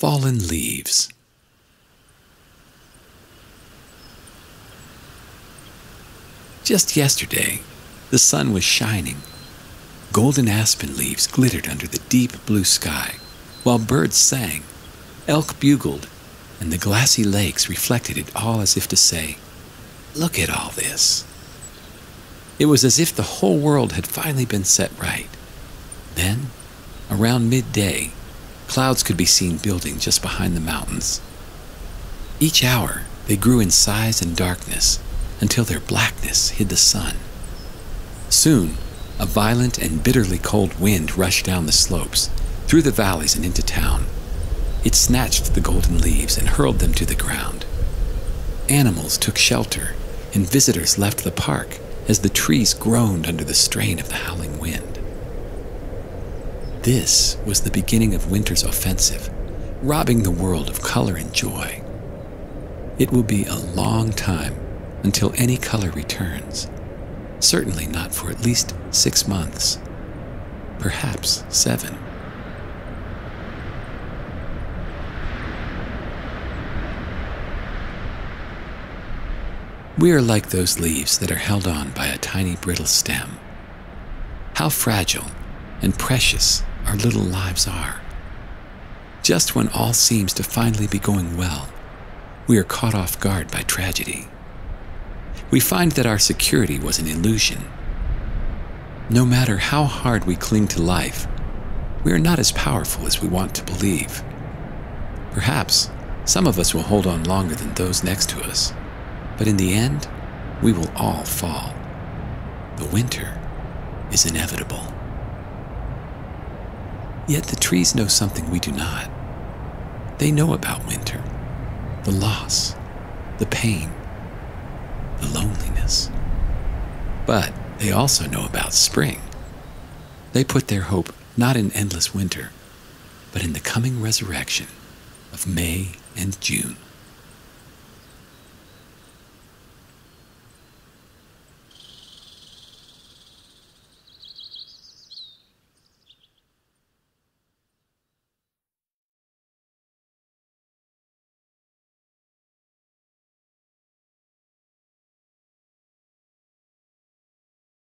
Fallen Leaves. Just yesterday, the sun was shining. Golden aspen leaves glittered under the deep blue sky, while birds sang, elk bugled, and the glassy lakes reflected it all as if to say, Look at all this. It was as if the whole world had finally been set right. Then, around midday, clouds could be seen building just behind the mountains. Each hour, they grew in size and darkness until their blackness hid the sun. Soon, a violent and bitterly cold wind rushed down the slopes, through the valleys and into town. It snatched the golden leaves and hurled them to the ground. Animals took shelter, and visitors left the park as the trees groaned under the strain of the howling. This was the beginning of winter's offensive, robbing the world of color and joy. It will be a long time until any color returns, certainly not for at least six months, perhaps seven. We are like those leaves that are held on by a tiny brittle stem. How fragile and precious our little lives are. Just when all seems to finally be going well, we are caught off guard by tragedy. We find that our security was an illusion. No matter how hard we cling to life, we are not as powerful as we want to believe. Perhaps some of us will hold on longer than those next to us, but in the end, we will all fall. The winter is inevitable. Yet the trees know something we do not. They know about winter, the loss, the pain, the loneliness. But they also know about spring. They put their hope not in endless winter, but in the coming resurrection of May and June.